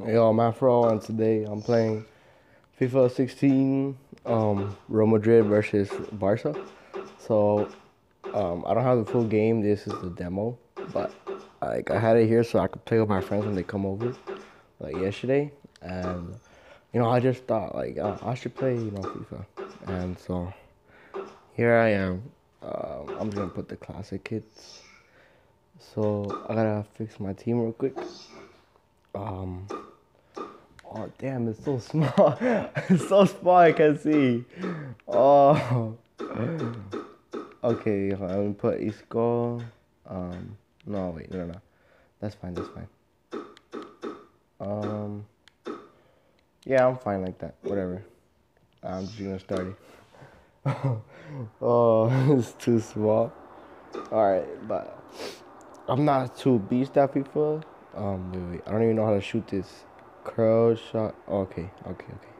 Yo, I'm Afro, and today I'm playing FIFA 16, um, Real Madrid versus Barca. So, um, I don't have the full game. This is the demo, but like I had it here so I could play with my friends when they come over, like yesterday. And you know, I just thought like uh, I should play, you know, FIFA. And so here I am. Uh, I'm gonna put the classic kits. So I gotta fix my team real quick. Um. Oh damn! It's so small. it's so small. I can see. Oh. Okay. I'm gonna put Isco. Um. No wait. No no. That's fine. That's fine. Um. Yeah, I'm fine like that. Whatever. I'm just gonna start it. oh, it's too small. Alright, but I'm not too beast at FIFA. Um, wait, wait. I don't even know how to shoot this curl shot. Okay, okay, okay.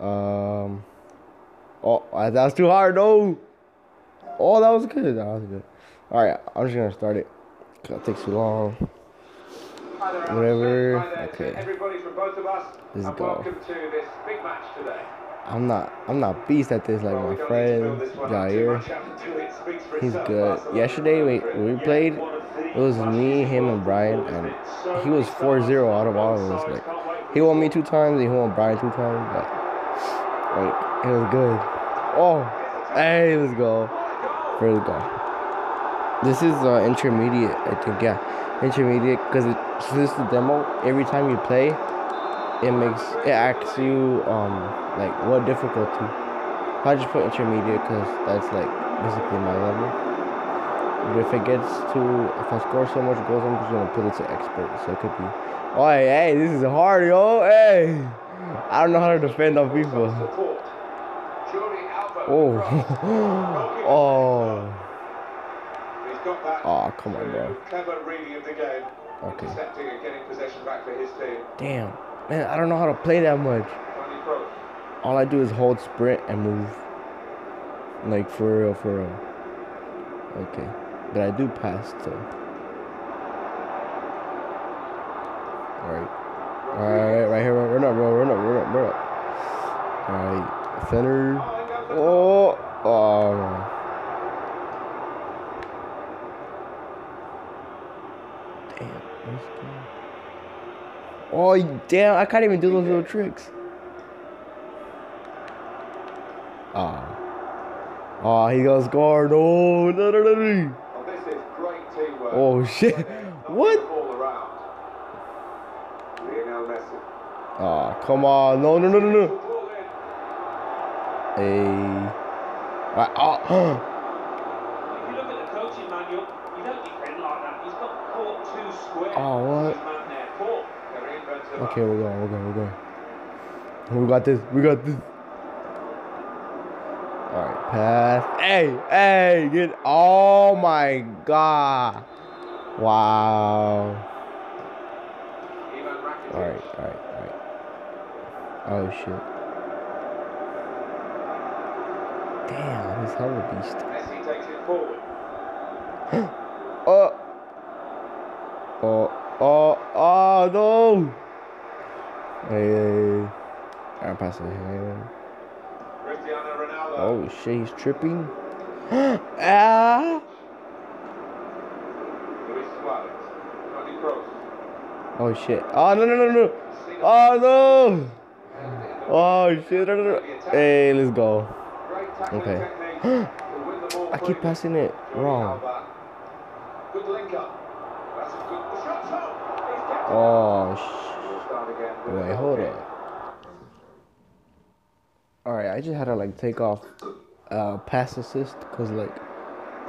Um. Oh, that was too hard. No. Oh, that was good. That was good. All right, I'm just gonna start it. Cause it takes too long. Whatever. Okay. Let's go. I'm not. I'm not beast at this like my friend Jair. He's good. Yesterday, we we played. It was me, him, and Brian, and he was 4-0 out of all of us. Like he won me two times, he won Brian two times, but like it was good. Oh, hey, let's go. Let's go. This is uh, intermediate, I think. Yeah, intermediate because this is the demo. Every time you play, it makes it asks you um like what difficulty. I just put intermediate because that's like basically my level. But if it gets to if I score so much goals, I'm just gonna put it to expert. So it could be. Oh hey, hey this is hard, yo. Hey, I don't know how to defend on people. Oh, oh. Oh, come on, bro. Okay. Damn. Man, I don't know how to play that much. All I do is hold sprint and move. Like, for real, for real. Okay. But I do pass, so. Alright. Alright, right here. Run up. Run up, run up, run up. Alright. Center. Oh. Oh, man. Oh, damn. I can't even do those little tricks. Ah. ah oh. oh, he got scored. No, no, no, no, no. Oh, oh shit. What? Oh, come on. No, no, no, no, no. Hey. Right. Oh. Oh, what? Okay, we're going, we're going, we're going. We got this, we got this. Alright, pass. Hey, hey, get, oh my god. Wow. Alright, alright, alright. Oh shit. Damn, he's hella beast. Messi takes it forward. oh. Oh, oh, oh, no. Hey, hey. I'm passing him. Oh, shit, he's tripping. ah. Oh, shit. Oh, no, no, no, no. Oh, no. Oh, shit. Hey, let's go. Okay. I keep passing it wrong. Good link up. Oh, sh. Wait, hold up. Alright, I just had to like take off uh pass assist because like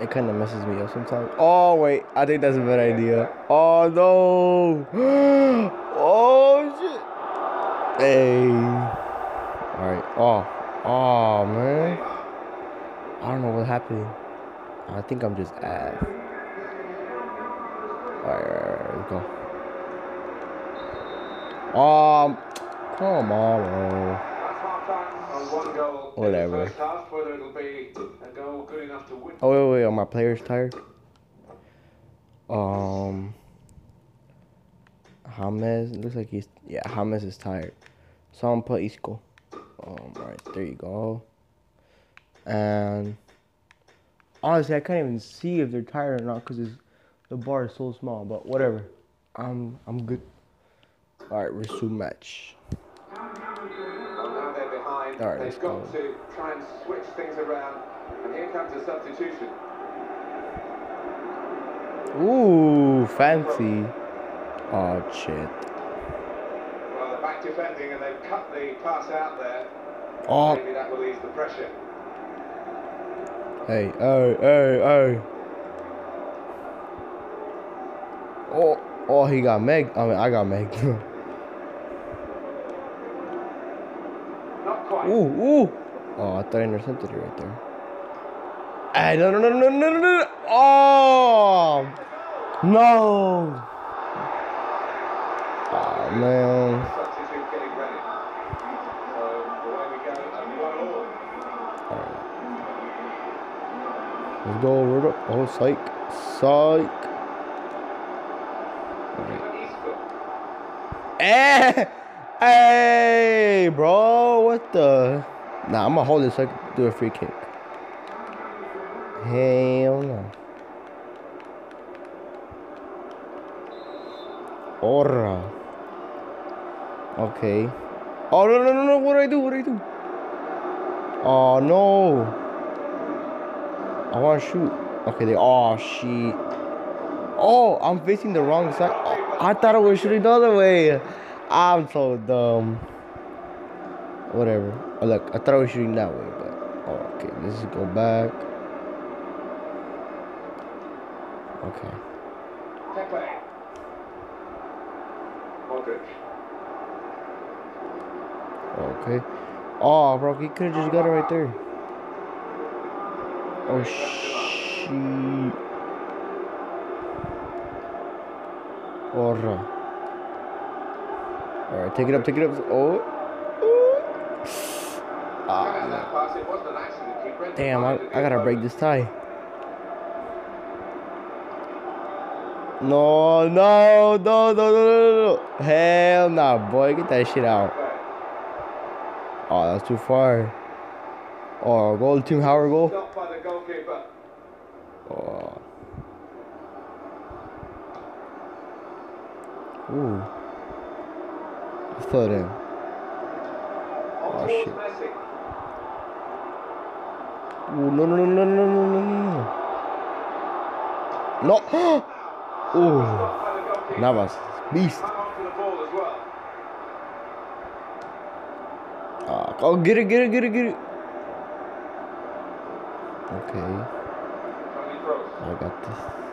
it kind of messes me up sometimes. Oh wait, I think that's a bad idea. Oh no! Oh shit! Hey. Alright. Oh. Oh man. I don't know what's happening. I think I'm just ass. Alright, alright, alright, go. Um, come on, bro. Whatever. Oh wait, wait, are my players tired? Um, James looks like he's yeah James is tired, so I'm put Isco. Um, right there you go. And honestly, I can't even see if they're tired or not because the bar is so small. But whatever, I'm I'm good. All right, resume match. Well, now they're behind. All right, They've let's got go. to try and switch things around. And here comes a substitution. Ooh, fancy. Oh shit. Well, they're back defending and they've cut the pass out there. Oh, Maybe that will ease the pressure. hey, oh, oh, hey. Oh, oh, he got meg. I mean, I got meg. ooh, ooh. Oh, I thought I intercepted it right there. Hey, no, no, no, no, no, no, no. Oh, no. Oh, man. Let's go over oh, psych, psych. Even Isco. Hey, hey, bro, what the? Nah, I'm gonna hold this so I can do a free kick. Hell no. Ora. Okay. Oh no no no no! What do I do? What do I do? Oh no! I want to shoot. Okay, they. Oh shit. Oh, I'm facing the wrong side. Oh, I thought I was shooting the other way. I'm so dumb. Whatever. Oh, look, I thought I was shooting that way, but oh, okay. Let's go back. Okay. Okay. Oh, bro, he could have just got it right there. Oh, shit. Alright. Alright, take it up, take it up. Oh. No. that pass. It wasn't an accident. He read the Damn, I, I gotta break this tie. No, no, no, no, no, no, no. Hell nah, boy. Get that shit out. Oh, that's too far. Oh, goal, Team Howard goal. Stopped by the goalkeeper. Oh. Ooh. I thought in. Oh, shit. Ooh, no, no, no, no, no, no, no, no. No. Ooh. Navas. Beast. Ah, oh, get it, get it, get it, get it. Okay, I got this.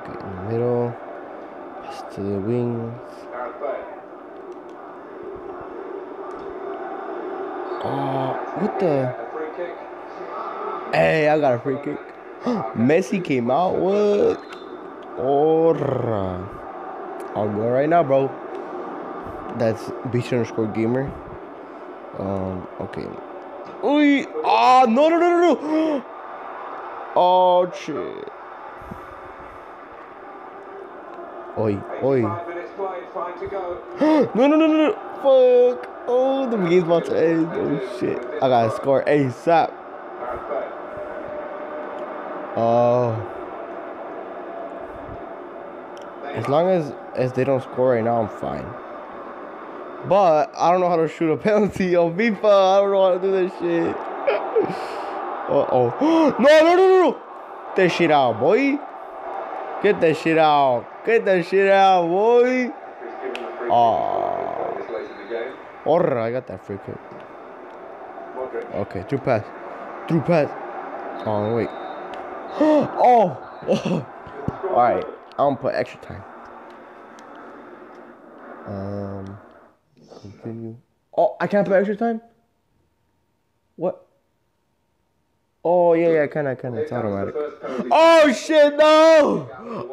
Okay, in the middle. Pass to the wings. Oh, what the? Hey, I got a free kick. Messi came out. What? Ora. I'll go right now, bro. That's beach underscore gamer. Um. Okay. Oi. Ah. No. No. No. No. No. Oh shit. Oi. Oi. 85 minutes played. Fine to go. no. No. No. No. No. Fuck. Oh, the game's about to end. Oh shit. I gotta score ASAP. Oh. As long as as they don't score right now, I'm fine. But I don't know how to shoot a penalty on FIFA. I don't know how to do this shit. uh oh. No, no, no, no, no. That shit out, boy. Get that shit out. Get that shit out, boy. Oh. Game. Orra, I got that free kick. Okay, through pass. Through pass. Oh, wait. oh. oh. All right, I'm gonna put extra time. Um, continue. Oh, I can't put extra time. What? Oh yeah, yeah, I can, I can. Here It's automatic. Oh shit, no!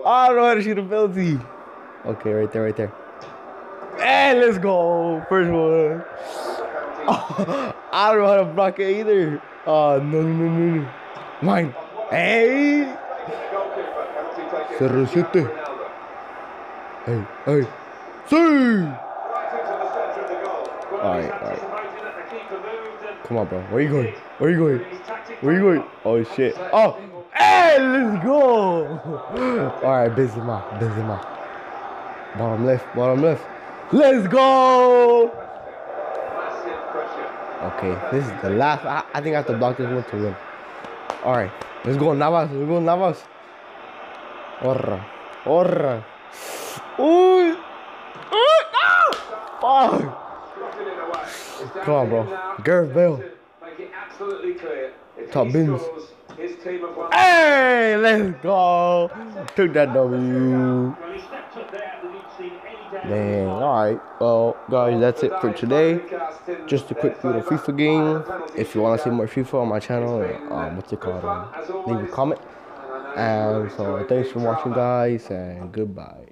I don't know how to shoot a penalty. Okay, right there, right there. And let's go, first one. I don't know how to block it either. Oh no, no, no, no, no. Mine. Hey. Cerro Siete. Hey, hey. See! Right into the centre of the goal. Well, All right, all right. anticipating that the keeper moved and Come on, bro. Where you going? Where you going? Where you going? Oh shit. Oh, hey, let's go. All right, Benzema, Benzema. Bottom left, bottom left. Let's go. Okay, this is the last. I, I think I have to block this one to win. All right, let's go Navas. Let's go Navas. Orra, orra. Ooh. Ooh. Ah! Fuck. Come on, bro. Gareth Bale. Make it absolutely clear. Top won. Hey, let's go. Took that W. Man, alright. Well, guys, that's it for today. Just a quick little FIFA game. If you want to see more FIFA on my channel, um, what's it called? Um, leave a comment. And so, thanks for watching, guys, and goodbye.